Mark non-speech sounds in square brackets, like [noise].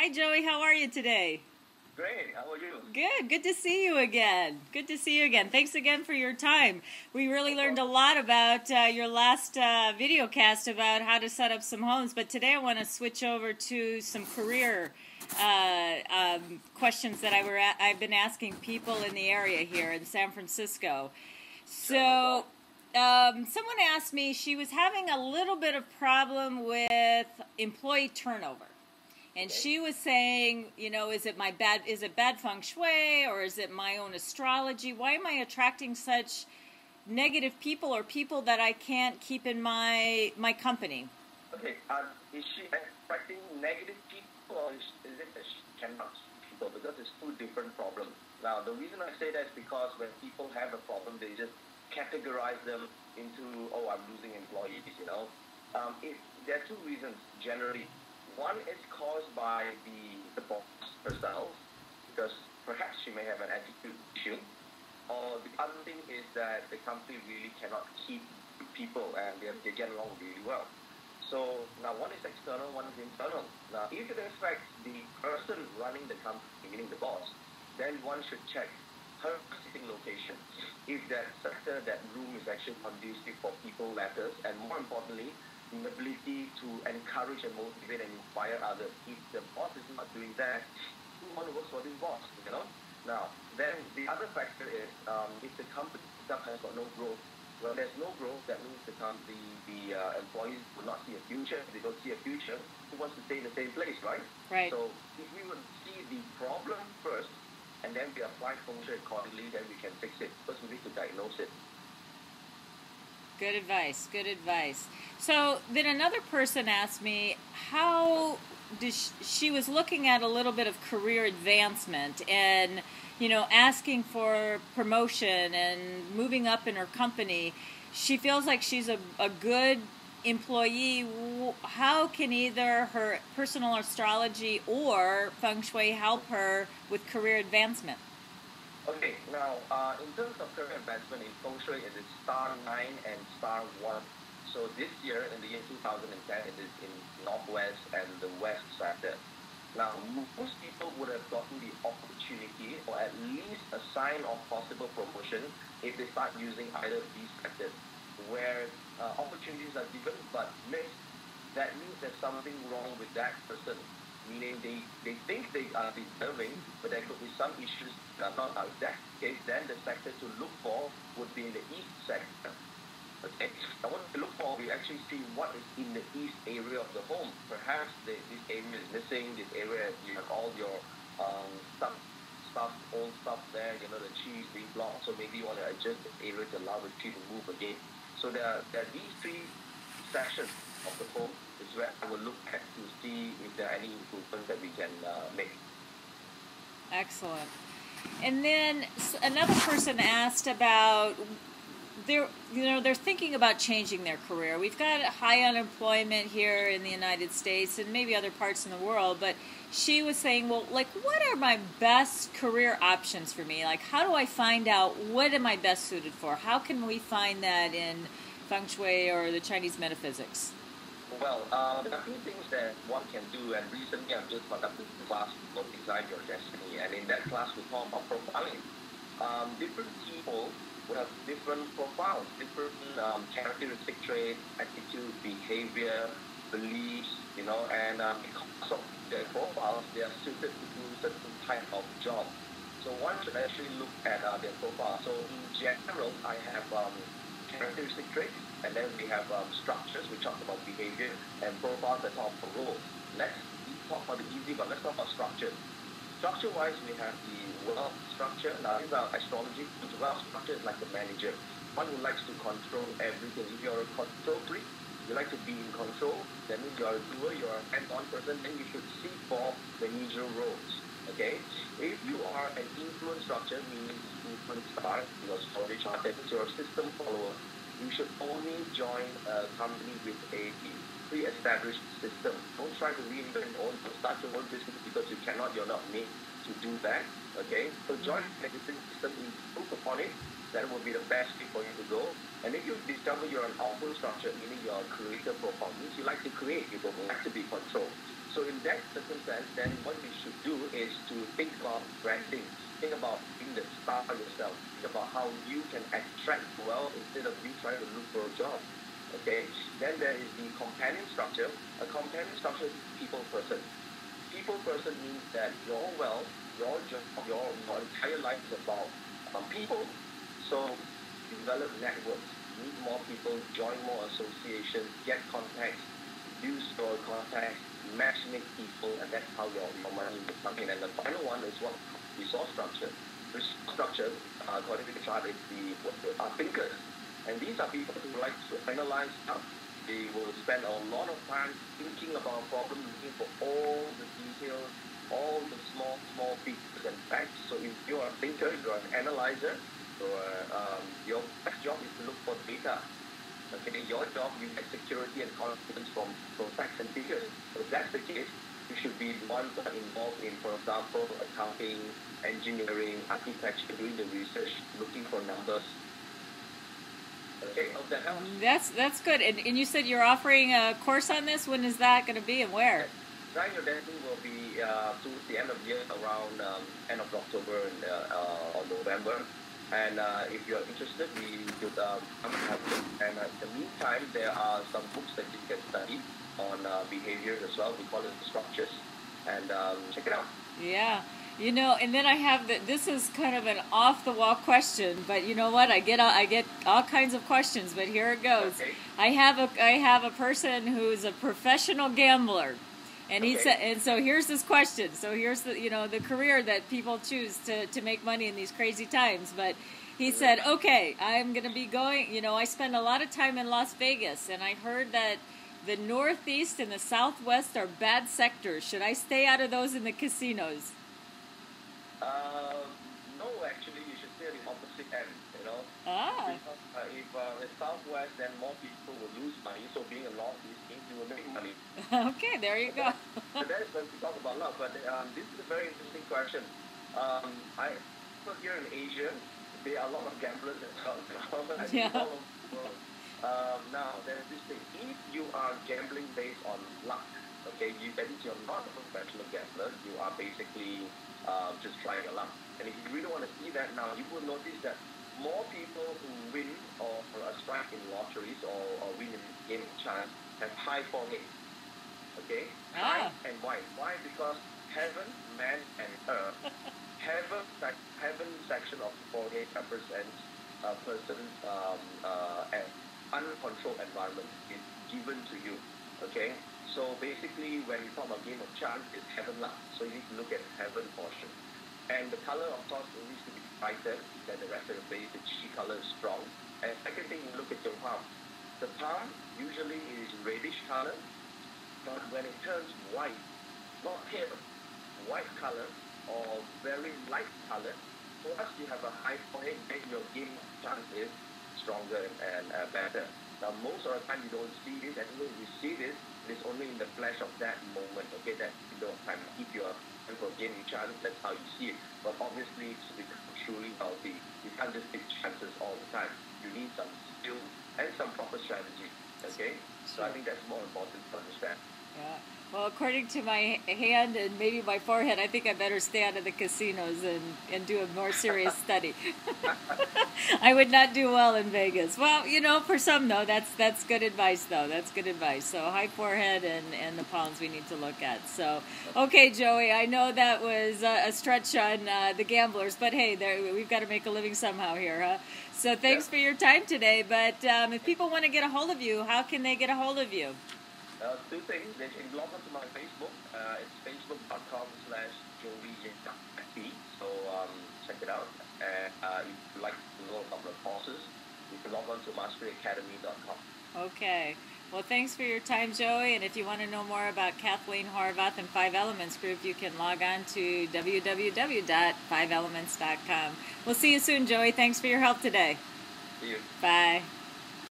Hi, Joey. How are you today? Great. How are you? Good. Good to see you again. Good to see you again. Thanks again for your time. We really learned a lot about uh, your last uh, video cast about how to set up some homes, but today I want to switch over to some career uh, um, questions that I were a- I've been asking people in the area here in San Francisco. So. Um, someone asked me she was having a little bit of problem with employee turnover. And she was saying, you know, is it my bad? Is it bad feng shui, or is it my own astrology? Why am I attracting such negative people, or people that I can't keep in my my company? Okay. Um, is she attracting negative people, or is, is it that she cannot people? Because it's two different problems. Now, the reason I say that is because when people have a problem, they just categorize them into, oh, I'm losing employees. You know, um, it, there are two reasons generally. One is caused by the the boss herself, because perhaps she may have an attitude issue. Or the other thing is that the company really cannot keep people and they, they get along really well. So now one is external, one is internal. Now if it affects the person running the company, meaning the boss, then one should check her sitting location. If that sector, that room is actually conducive for people matters, and more importantly, ability to encourage and motivate and inspire others. If the boss is not doing that, who want to work for this boss? You know. Now, then the other factor is um, if the company itself has got no growth. Well, there's no growth. That means the the, the uh, employees will not see a future. If they don't see a future, who wants to stay in the same place, right? Right. So if we would see the problem first, and then we apply shui accordingly, then we can fix it. First, we need to diagnose it. Good advice. Good advice. So then another person asked me how she, she was looking at a little bit of career advancement and you know asking for promotion and moving up in her company. She feels like she's a, a good employee. How can either her personal astrology or feng shui help her with career advancement? Okay, now uh, in terms of career advancement in feng shui, it is star nine and star one. So this year, in the year 2010, it is in northwest and the west sector. Now, most people would have gotten the opportunity, or at least a sign of possible promotion, if they start using either of these sectors, where uh, opportunities are given but missed. That means there's something wrong with that person meaning they, they think they are deserving, but there could be some issues that are not out that case, then the sector to look for would be in the east sector. Okay, what we look for, we actually see what is in the east area of the home. Perhaps the, this area is missing, this area you have all your um, stuff, stuff, old stuff there, you know, the chi's being blocked, so maybe you want to adjust the area to allow the tree to move again. So there are, there are these three sections of the home is where I will look at to see if there are any improvements that we can uh, make. Excellent. And then another person asked about they're you know they're thinking about changing their career. We've got high unemployment here in the United States and maybe other parts in the world, but she was saying, "Well, like what are my best career options for me? Like how do I find out what am I best suited for? How can we find that in feng shui or the Chinese metaphysics?" Well, uh, there are a few things that one can do, and recently I've just conducted a class called Design Your Destiny, and in that class we talk about profiling. Um, different people would have different profiles, different um, characteristic traits, attitude, behavior, beliefs, you know, and um, because of their profiles, they are suited to do certain type of job. So one should actually look at uh, their profile. So in general, I have um, characteristic traits, and then we have um, structures, we talk about behavior, and profiles that talk about roles. Let's talk about the easy, but let's talk about structure. Structure-wise, we have the wealth structure. Now, these are astrology. The wealth structure is like the manager, one who likes to control everything. If you're a control freak, you like to be in control, that means you're a doer, you're a hands-on person, then you should seek for the usual roles. Okay? If you are an influence structure, meaning influence star, your astrology chart, that means you're a system follower, you should only join a company with a pre-established system. Don't try to reinvent your own, start your own business because you cannot, you're not made to do that. Okay? So mm-hmm. join an existing system, improve upon it, that will be the best way for you to go. And if you discover you're an output structure, meaning you're a creator profile, means you like to create, you don't like to be controlled. So so in that circumstance, then what you should do is to think about branding. Think about being the star yourself. Think about how you can attract wealth instead of you trying to look for a job. Okay. Then there is the companion structure. A companion structure is people person. People person means that your wealth, your job, your, your entire life is about um, people. So develop networks, meet more people, join more associations, get contacts, use your contacts, matchmake people, and that's how your, your money in. And the final one is what resource structure. Resource structure, uh, according to the chart, is the thinkers. And these are people who like to analyze stuff. They will spend a lot of time thinking about problems, looking for all the details, all the small, small pieces and facts. So if you're a thinker, you're an analyzer, so uh, um, your best job is to look for data Okay, your job, you get security and confidence from, from facts and figures. So if that's the case, you should be the ones that are involved in, for example, accounting, engineering, architecture, doing the research, looking for numbers. Okay, hope that helps. That's that's good. And, and you said you're offering a course on this. When is that going to be and where? Design Your Destiny will be uh, towards the end of the year, around um, end of October and uh, uh, or November. And uh, if you're interested, we could um, come and have a look. And uh, in the meantime, there are some books that you can study on uh, behavior as well. We call it structures. And um, check it out. Yeah. You know, and then I have that. This is kind of an off-the-wall question, but you know what? I get I get all kinds of questions, but here it goes. Okay. I have a I have a person who's a professional gambler, and he Okay. said, and so here's this question. So here's the you know the career that people choose to to make money in these crazy times. But he said, okay, I'm gonna be going. You know, I spend a lot of time in Las Vegas, and I heard that the Northeast and the Southwest are bad sectors. Should I stay out of those in the casinos? Uh, Ah, Because, uh, if uh, it's southwest, then more people will lose money. So being a northeast means you will make money. [laughs] okay, there you go. so that is when we talk about luck. But um, this is a very interesting question. Um, I people here in Asia, there are a lot of gamblers as [laughs] well. Yeah. all over the world. Um, now there's this thing. If you are gambling based on luck, okay, you that means you're not a professional gambler. You are basically uh, just trying your luck. And if you really want to see that now, you will notice that more people who win or, a strike in lotteries or, or win in game chance have high forehead. Okay? Ah. High and wide. Why? Because heaven, man, and earth. [laughs] heaven, sec- heaven section of the forehead represents a person's um, uh, an uncontrolled environment is given to you. Okay? So basically, when we talk about game of chance, it's heaven luck. So you need to look at heaven portion. And the color, of course, it needs to be brighter than the rest of the face. The chi color is strong. And second thing, you look at your palm. The palm usually is reddish color, but when it turns white, not pale, white color or very light color, for us you have a high forehead, then your game chance is stronger and, and uh, better. Now most of the time you don't see this, and when you see this, it's only in the flash of that moment, okay, that window of time. If you're going for gaining chance, that's how you see it. But obviously to become truly healthy, you can't just take chances all the time. You need some skill and some proper strategy. Okay? So I think that's more important to understand. Yeah. Well, according to my hand and maybe my forehead, I think I better stay out of the casinos and, and do a more serious [laughs] study. [laughs] I would not do well in Vegas. Well, you know, for some though, that's that's good advice though. That's good advice. So high forehead and, and the palms we need to look at. So okay, Joey, I know that was uh, a stretch on uh, the gamblers, but hey, there we've got to make a living somehow here, huh? So thanks Yeah. for your time today. But um, if people want to get a hold of you, how can they get a hold of you? Uh, two things. They can log on to my Facebook. Uh, it's facebook.com slash joey So um, check it out. And uh, if you'd like to know a couple of courses, you can log on to masteryacademy.com. Okay. Well, thanks for your time, Joey. And if you want to know more about Kathleen Horvath and Five Elements Group, you can log on to www.fiveelements.com. We'll see you soon, Joey. Thanks for your help today. See you. Bye.